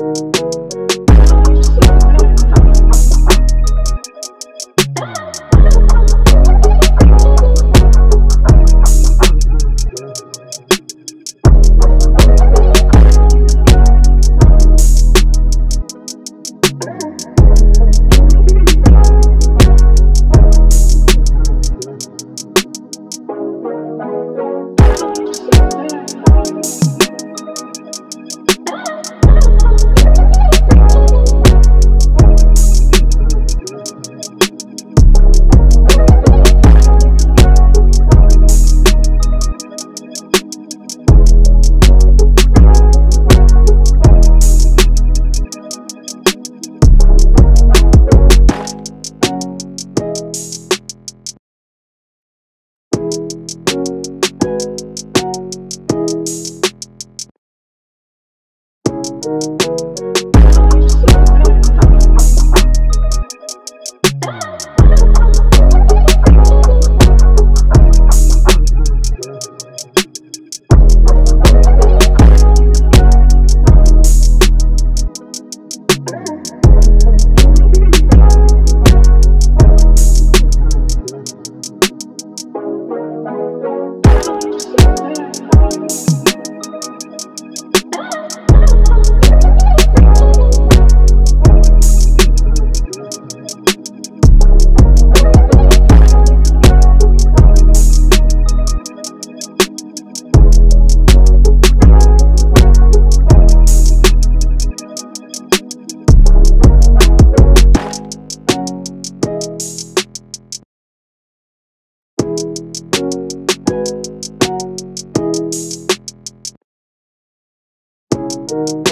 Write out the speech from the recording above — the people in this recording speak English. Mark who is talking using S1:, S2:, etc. S1: you Thank you